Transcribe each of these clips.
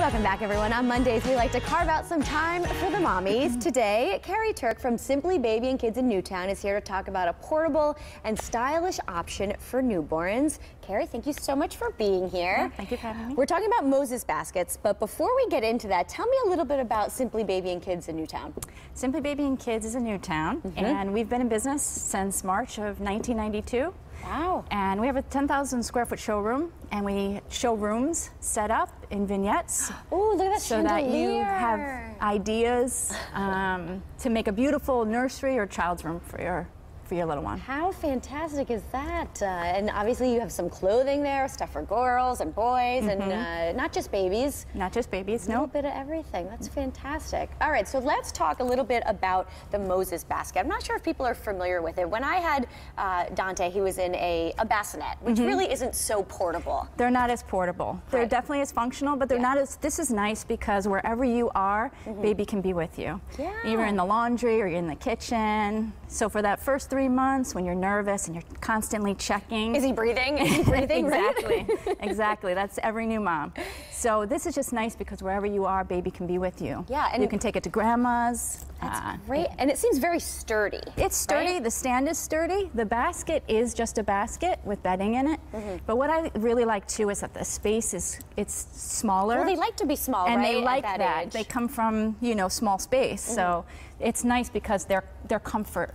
Welcome back, everyone. On Mondays, we like to carve out some time for the mommies. Today, Carie Turk from Simply Baby and Kids in Newtown is here to talk about a portable and stylish option for newborns. Carie, thank you so much for being here. Yeah, thank you for having me. We're talking about Moses baskets, but before we get into that, tell me a little bit about Simply Baby and Kids in Newtown. Simply Baby and Kids is in Newtown, mm -hmm. and we've been in business since March of 1992. Wow. And we have a 10,000 square foot showroom, and we show rooms set up in vignettes. Oh, look at that So chandelier. that you have ideas um, to make a beautiful nursery or child's room for your for your little one. How fantastic is that? Uh, and obviously you have some clothing there, stuff for girls and boys, mm -hmm. and mm-hmm. uh, not just babies. Not just babies, no. A little bit of everything. That's fantastic. All right, so let's talk a little bit about the Moses basket. I'm not sure if people are familiar with it. When I had uh, Dante, he was in a, a bassinet, which mm -hmm. really isn't so portable. They're not as portable. Right. They're definitely as functional, but they're yeah. not as, this is nice because wherever you are, mm -hmm. baby can be with you. Yeah. Either in the laundry or in the kitchen. So for that first three months when you're nervous and you're constantly checking. Is he breathing? Is he breathing? exactly. exactly. That's every new mom. So this is just nice because wherever you are, baby can be with you. Yeah. And you can take it to grandma's. That's uh, great. And it seems very sturdy. It's sturdy. Right? The stand is sturdy. The basket is just a basket with bedding in it. Mm -hmm. But what I really like too is that the space is it's smaller. Well, they like to be small, and right? they like that. that. They come from you know small space, mm -hmm. so it's nice because they're they're comfort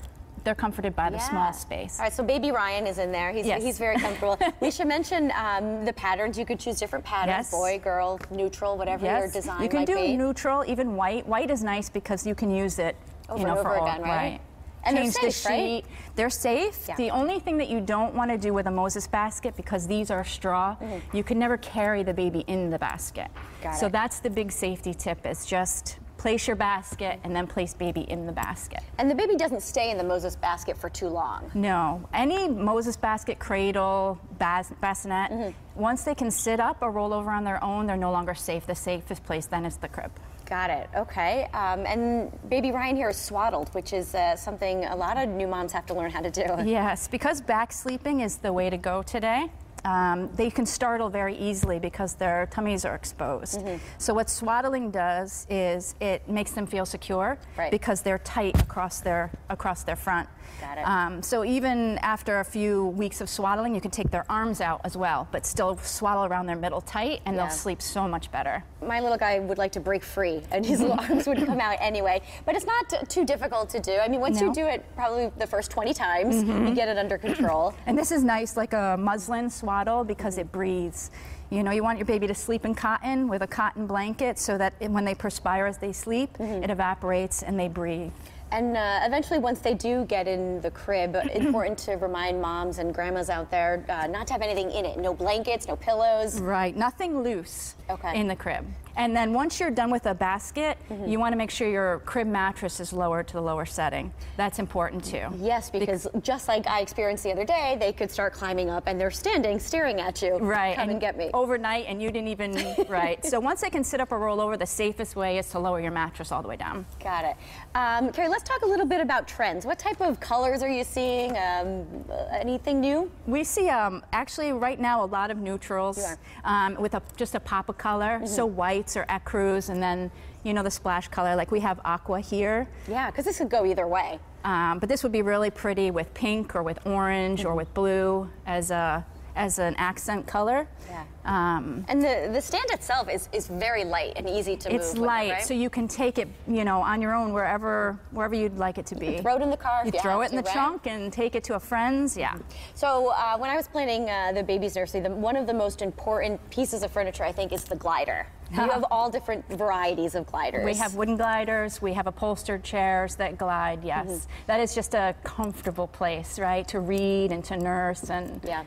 they're comforted by the yeah. small space. All right, so baby Ryan is in there. He's, yes. he's very comfortable. we should mention um, the patterns. You could choose different patterns, yes. boy, girl, neutral, whatever yes. your design You can do be. neutral, even white. White is nice because you can use it over you know, for all, again, right? right. And Change they're safe, the sheet. Right? They're safe. Yeah. The only thing that you don't want to do with a Moses basket, because these are straw, mm -hmm. you can never carry the baby in the basket. Got so it. that's the big safety tip is just place your basket, and then place baby in the basket. And the baby doesn't stay in the Moses basket for too long. No. Any Moses basket, cradle, bas bassinet, mm -hmm. once they can sit up or roll over on their own, they're no longer safe. The safest place then is the crib. Got it. Okay. Um, and baby Ryan here is swaddled, which is uh, something a lot of new moms have to learn how to do. Yes, because back sleeping is the way to go today um, they can startle very easily because their tummies are exposed. Mm -hmm. So what swaddling does is it makes them feel secure right. because they're tight across their across their front. Got it. Um, so even after a few weeks of swaddling, you can take their arms out as well, but still swaddle around their middle tight, and yeah. they'll sleep so much better. My little guy would like to break free, and his arms would come out anyway. But it's not too difficult to do. I mean, once no. you do it, probably the first 20 times, mm -hmm. you get it under control. and this is nice, like a muslin swaddle, because it breathes. You know, you want your baby to sleep in cotton with a cotton blanket so that when they perspire as they sleep, mm -hmm. it evaporates and they breathe. And uh, eventually, once they do get in the crib, it's important to remind moms and grandmas out there uh, not to have anything in it. No blankets, no pillows. Right, nothing loose okay. in the crib. And then once you're done with a basket, mm -hmm. you want to make sure your crib mattress is lowered to the lower setting. That's important too. Yes, because Be just like I experienced the other day, they could start climbing up and they're standing, staring at you. Right. Come and, and get me. Overnight, and you didn't even, right. So once they can sit up or roll over, the safest way is to lower your mattress all the way down. Got it. Um, Carie, let's talk a little bit about trends. What type of colors are you seeing? Um, anything new? We see um, actually right now a lot of neutrals um, with a, just a pop of color. Mm -hmm. So whites or ecrus, and then you know the splash color. Like we have aqua here. Yeah, because this could go either way. Um, but this would be really pretty with pink or with orange mm -hmm. or with blue as a as an accent color. Yeah. Um, and the, the stand itself is, is very light and easy to move. It's light, it, right? so you can take it, you know, on your own wherever wherever you'd like it to be. You throw it in the car. You, you throw it in to, the right? trunk and take it to a friend's. Yeah. So uh, when I was planning uh, the baby's nursery, the, one of the most important pieces of furniture I think is the glider. You have all different varieties of gliders. We have wooden gliders. We have upholstered chairs that glide. Yes, mm -hmm. that is just a comfortable place, right, to read and to nurse and. Yeah.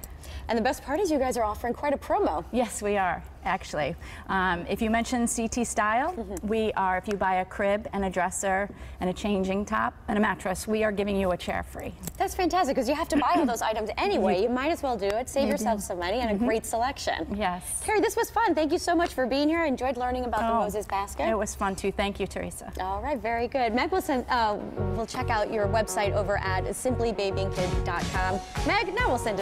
And the best part is you guys are offering quite a promo. Yes, we are, actually. Um, if you mention CT Style, mm -hmm. we are, if you buy a crib and a dresser and a changing top and a mattress, we are giving you a chair free. That's fantastic because you have to buy all those items anyway. You might as well do it. Save you yourself do. some money and mm -hmm. a mm-hmm. great selection. Yes. Carie, this was fun. Thank you so much for being here. I enjoyed learning about oh, the Moses basket. It was fun too. Thank you, Teresa. All right, very good. Meg will send, uh, we'll check out your website over at simplybabyandkid.com. Meg, now we'll send